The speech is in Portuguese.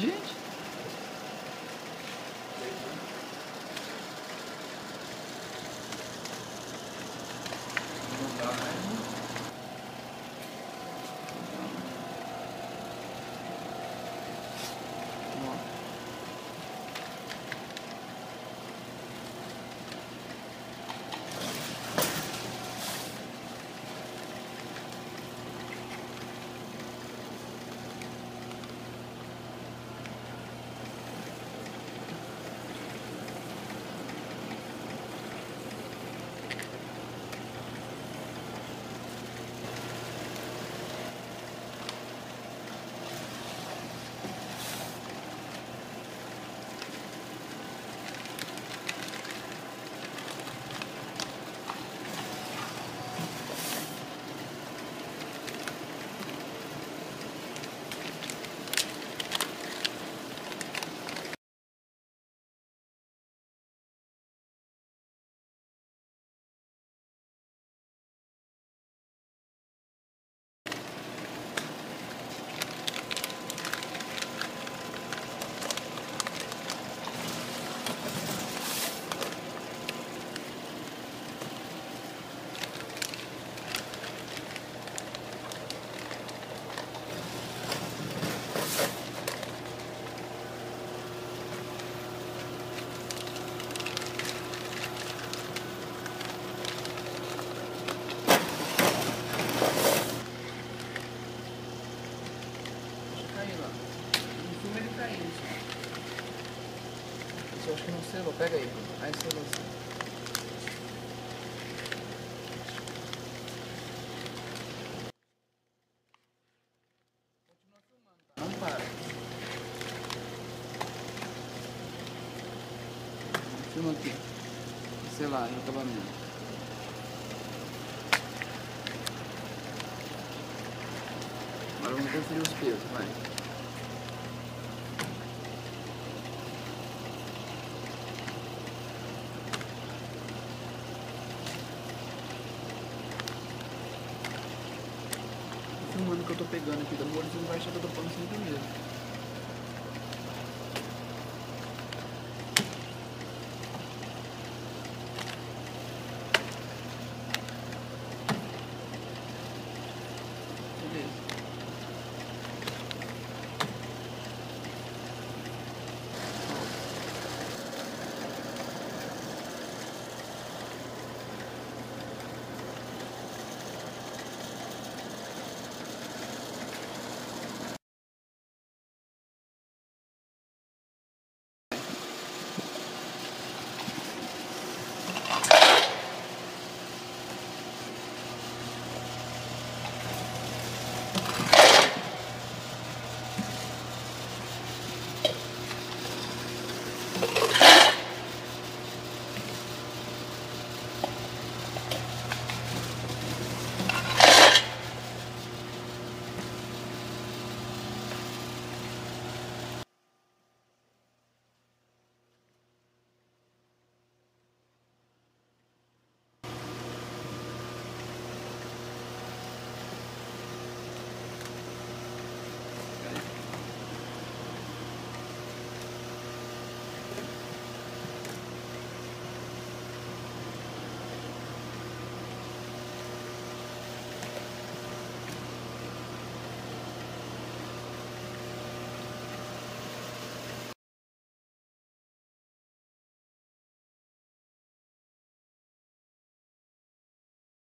gente. Não dá né? No filme ele eu acho que não selou. Pega aí. Aí selou assim. Não para. Filma aqui. Sei lá, em acabamento. Agora vamos conferir os pesos, vai. O que eu tô pegando aqui da molho, você não vai achar que eu tô falando sempre mesmo.